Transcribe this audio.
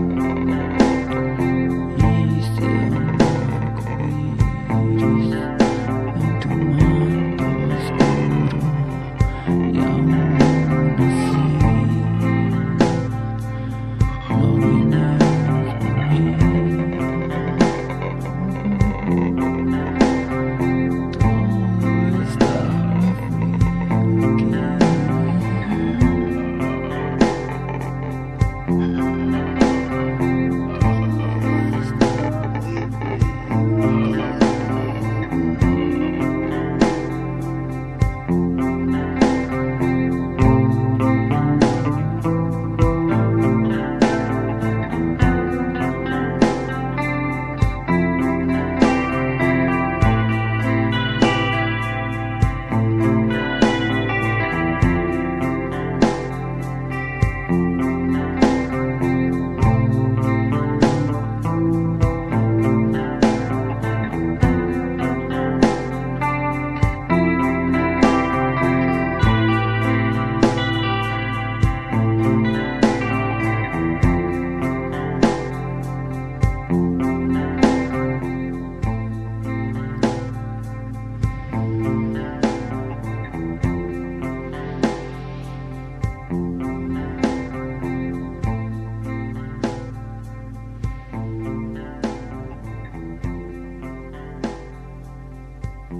Música